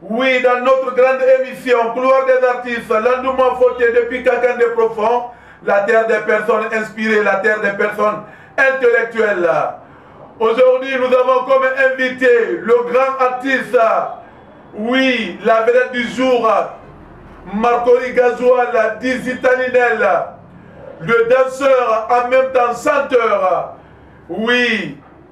Oui, dans notre grande émission Couloir des artistes, l'endouement Fauté, depuis depuis de profond, la terre des personnes inspirées, la terre des personnes intellectuelles. Aujourd'hui, nous avons comme invité le grand artiste, oui, la vedette du jour, Marcoli Gazoual, Dizitaninel, le danseur, en même temps chanteur, oui,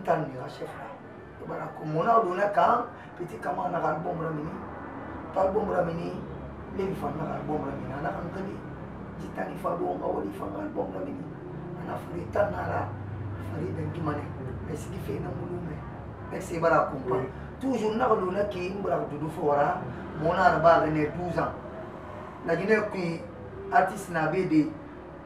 Ntan dira chef là. Bana komona odona kan petit kama na kan bombo na mini. Par bombo na mini. Levi fan na kan bombo na mini. Na kan kadi. Jitani fa do nga wali fan na bombo na mini. Ana furi tan na la. Fari ben kimane. Mais ce qui fait na mulu mais. Mais c'est bara kumpa. Toujours na dona ki mbra dudu fora. Mona arba ne 12 ans. Na gine ki artiste na bede.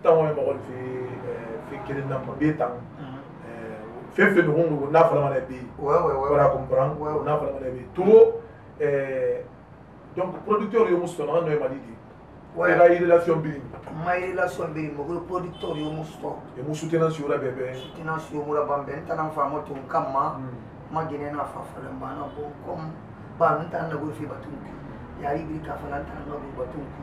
ntango ye moko fe fe kele na mabe ntango fe fe no ngungu na fala mana be wala comprendre na fala mana be trop donc producteur yo musu na no mali di era relation bini mai relation bini mo ko producteur yo musu to e musu tena si ora bebe tena si ora bambe ntana fa mo to nkamma ma gene na fa fa le mana bo comme ba ntana go fi batunki ya ibri ka fa ntana go batunki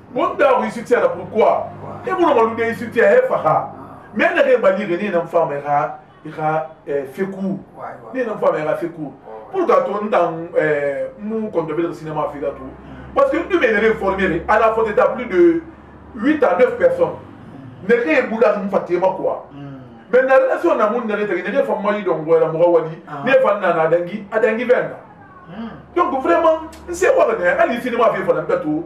Mondaru isi tia na pourquoi? E bula malude isi tia he faha. Mais na ke balire ni na mfama ira ira eh, feku. Ni na mfama ira feku. Pour ta ton dans eh, mon compte de cinéma africain tout. Mm. Parce que tu me réformer à la faute de plus de 8 à 9 personnes. Mm. Ne ke bula mu fatima quoi. Mm. Mais na relation na mun ne ke ne ke femme mali donc wala mo wali. Ah. Ne fa na na dangi adangi venda. Donc vraiment, c'est quoi le cinéma africain pour la tout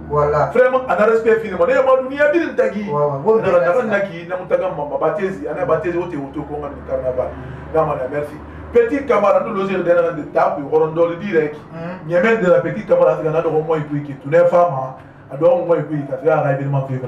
Voilà. Vraiment, ana respect infiniment. Neye mwa dunia bili mtagi. Nala naka naki na mutaga mama batezi, ana batezi wote wote konga ni carnaval. Dama na merci. Petit camarade nous loger dans la table, on rondon le direct. Nyemel de la petite camarade na do mo ipuiki. Tu n'es femme. Ado mo ipuiki, tu as un événement privé.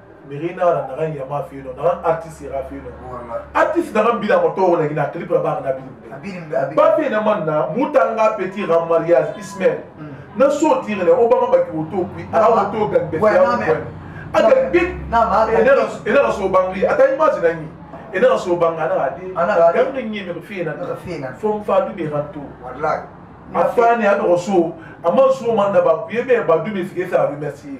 Mireille na na ngai ya mafi no na artiste ya mafi no artiste na mbila moto na kina clip na ba na bilimbe ba fe na manna mutanga petit ram mariage Ismaël hmm. na so tire le obama ba ki auto puis a auto gan be ya ko ata bit na ma ena ena so bangli ata image na ni ena na so banga na adi ana ga ngi ngi me fi na na fi na fo mfa du be rantu wallahi afani ado so ama so manda ba yebe ba du me fi sa remercier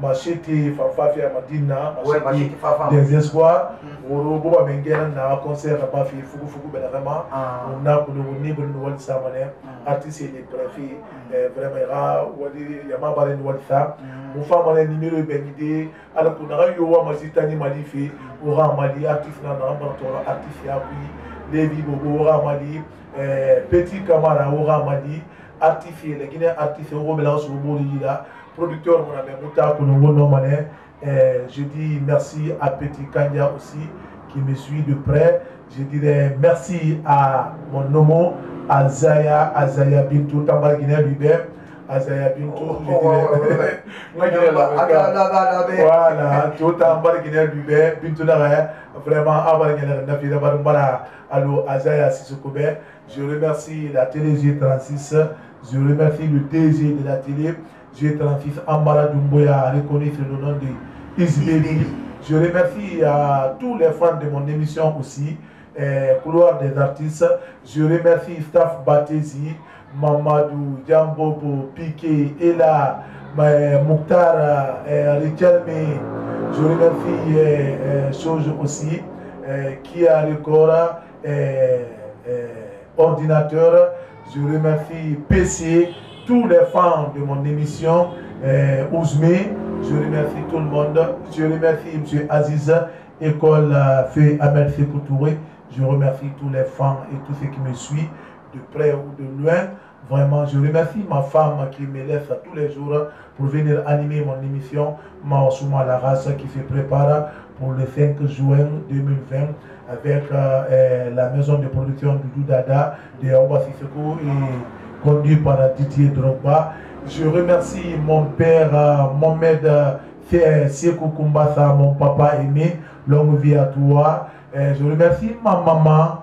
machete fafa fia madina machete deuxième soir woro bo ba mengera na concert na ba fi fuku fuku bela vraiment na ko no ni ko no wali sama ne artiste ni prefi vraiment ra wali ya ma bare ni wali sa mo fa ma ne numéro be ni de ala ko na yo wa mazita ni mali fi o ra mali artiste na na ba to artiste ya bi levi bobo o ra mali petit camara o ra mali artif ye leki ne artif okomela osuboboli yila producteur mona me muta kolongo nomane eh, je dis merci à petit kanya aussi qui me suit de près je dirais merci à mon nomo azaya azaya bintu tambala guinée bibem azaya bintu voilà tota mbala guinée bibem bintu naga vraiment abala ngela nafira bara mbala alo azaya sisukube je remercie la télé 36 je remercie le TG de la télé j'ai 36, Amara à reconnaître le nom de Ismaili. Je remercie euh, tous les fans de mon émission aussi, euh, Couloir des artistes. Je remercie Staff Batesi, Mamadou, Djambobo, Piqué, Ella, Mouktar, euh, Richelme. Je remercie eh, aussi, qui a le corps ordinateur. Je remercie PC les fans de mon émission, euh, Ouzmi, Je remercie tout le monde. Je remercie M. Aziza, École euh, Fé Amel Touré. Je remercie tous les fans et tous ceux qui me suivent, de près ou de loin. Vraiment, je remercie ma femme qui me laisse tous les jours pour venir animer mon émission Maosuma la race qui se prépare pour le 5 juin 2020 avec euh, euh, la maison de production du Dada de Sissoko et conduit par Didier Drogba. Je remercie mon père, euh, Mohamed euh, Siekou Kumbasa, mon papa aimé. Longue vie à toi. Euh, je remercie ma maman,